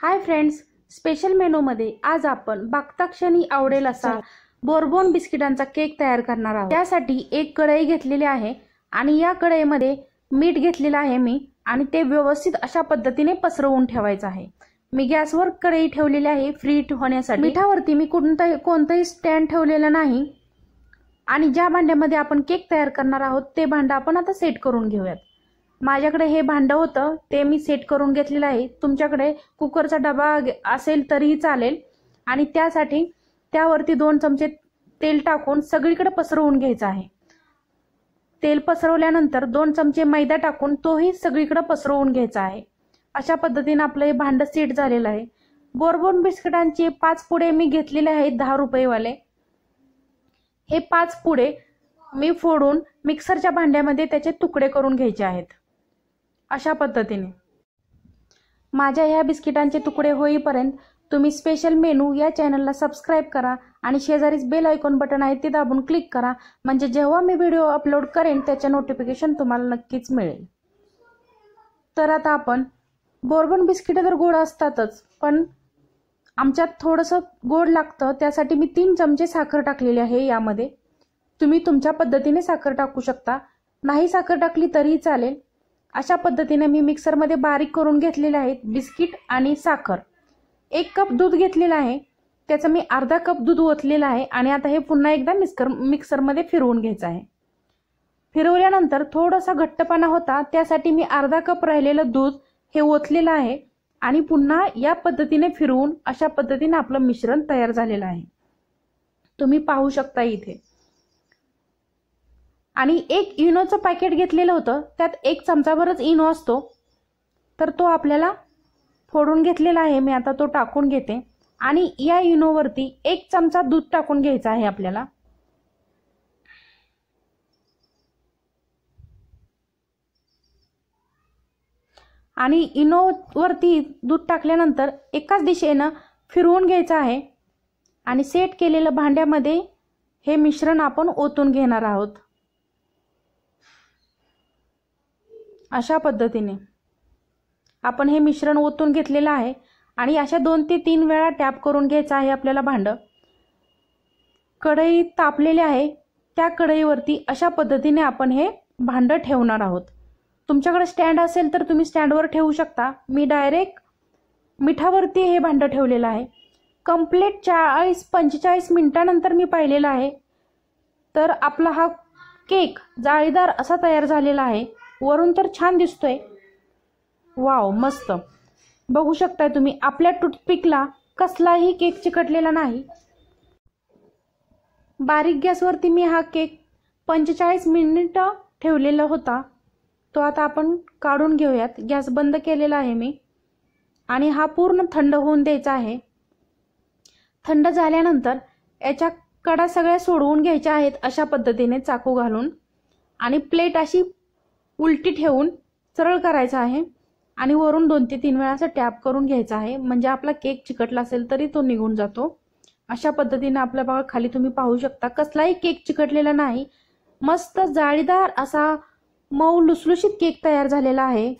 Hi friends special मेनूमध्ये आज आपण बागताक्षणी क्षणी आवडेल असा बोरबोन बिस्किटांचा केक तयार करणार आहोत. त्यासाठी एक कढई घेतलेली आहे आणि या कढईमध्ये मीठ घेतलेलं आहे मी आणि ते व्यवस्थित अशा पद्धतीने पसरवून ठेवायचं आहे. मी गॅसवर कढई ठेवलेली आहे फ्री होण्यासाठी. मिठावरती मी कोणताही कोणतंही स्टँड ठेवलेलं नाही आणि ज्या भांड्यामध्ये आपण केक तयार करणार आहोत ते भांडं आपण आता सेट करून घेऊयात. माझ्याकडे हे भांडं होतं ते मी सेट करून घेतलेलं आहे. तुमच्याकडे कुकरचा डबा असेल तरीही चालेल. आणि त्यासाठी त्यावरती दोन चमचे तेल टाकून सगळीकडे पसरवून घ्यायचं आहे. तेल पसरवल्यानंतर दोन चमचे मैदा टाकून तोही सगळीकडे पसरवून घ्यायचा आहे. अशा पद्धतीने आपलं हे भांडं सेट झालेलं आहे. बोरबोन बिस्किटांचे पाच पुडे मी घेतलेले आहेत दहा रुपयेवाले. हे पाच पुडे मी फोडून मिक्सरच्या भांड्यामध्ये त्याचे तुकडे करून घ्यायचे आहेत. अशा पद्धतीने. माझ्या ह्या बिस्किटांचे तुकडे होईपर्यंत तुम्ही स्पेशल मेनू या चॅनलला सबस्क्राईब करा आणि शेजारीच बेल आयकॉन बटन आहे ते दाबून क्लिक करा. म्हणजे जेव्हा मी व्हिडिओ अपलोड करेन त्याचे नोटिफिकेशन तुम्हाला नक्कीच मिळेल. तर आता आपण बोरबन बिस्किटं तर गोड असतातच पण आमच्यात थोडंसं गोड लागतं त्यासाठी मी तीन चमचे साखर टाकलेली आहे यामध्ये. तुम्ही तुमच्या पद्धतीने साखर टाकू शकता. नाही साखर टाकली तरीही चालेल. अशा पद्धतीने मी मिक्सरमध्ये बारीक करून घेतलेले आहेत बिस्किट आणि साखर. एक कप दूध घेतलेलं आहे. त्याचं मी अर्धा कप दूध ओतलेलं आहे आणि आता हे पुन्हा एकदा मिक्सर मिक्सरमध्ये फिरवून घ्यायचं आहे. फिरवल्यानंतर थोडासा घट्टपणा होता त्यासाठी मी अर्धा कप राहिलेलं दूध हे ओतलेलं आहे आणि पुन्हा या पद्धतीने फिरवून अशा पद्धतीने आपलं मिश्रण तयार झालेलं आहे. तुम्ही पाहू शकता इथे. आणि एक इनोचं पॅकेट घेतलेलं होतं. त्यात एक चमचाभरच इनो असतो. तर तो आपल्याला फोडून घेतलेला आहे. मी आता तो टाकून घेते. आणि या इनोवरती एक चमचा दूध टाकून घ्यायचा आहे आपल्याला. आणि इनोवरती दूध टाकल्यानंतर एकाच दिशेनं फिरवून घ्यायचं आहे. आणि सेट केलेलं भांड्यामध्ये हे मिश्रण आपण ओतून घेणार आहोत. अशा पद्धतीने. आपण हे मिश्रण ओतून घेतलेलं आहे आणि अशा दोन ते तीन वेळा टॅप करून घ्यायचं आहे आपल्याला भांडं. कढई तापलेली आहे त्या कढईवरती अशा पद्धतीने आपण हे भांडं ठेवणार आहोत. तुमच्याकडे स्टँड असेल तर तुम्ही स्टँडवर ठेवू शकता. मी डायरेक्ट मिठावरती हे भांडं ठेवलेलं आहे. कंप्लीट चाळीस पंचेचाळीस मिनटानंतर मी पाहिलेलं आहे. तर आपला हा केक जाळीदार असा तयार झालेला आहे. वरून तर छान दिसतोय. वाव मस्त. बघू शकताय तुम्ही आपल्या टूथपिकला कसलाही केक चिकटलेला नाही. बारीक गॅसवरती मी हा केक पंचेचाळीस मिनिटं ठेवलेला होता. तो आता आपण काढून घेऊयात. गॅस बंद केलेला आहे मी. आणि हा पूर्ण थंड होऊन द्यायचा आहे. थंड झाल्यानंतर याच्या कडा सगळ्या सोडवून घ्यायच्या आहेत अशा पद्धतीने चाकू घालून. आणि प्लेट अशी उलटी ठेवून सरळ करायचं आहे आणि वरून दोन ते तीन वेळा असं टॅप करून घ्यायचा आहे. म्हणजे आपला केक चिकटला असेल तरी तो निघून जातो. अशा पद्धतीने आपल्या बघा खाली तुम्ही पाहू शकता. कसलाही केक चिकटलेला नाही. मस्त जाळीदार असा मऊ लुसलुशीत केक तयार झालेला आहे.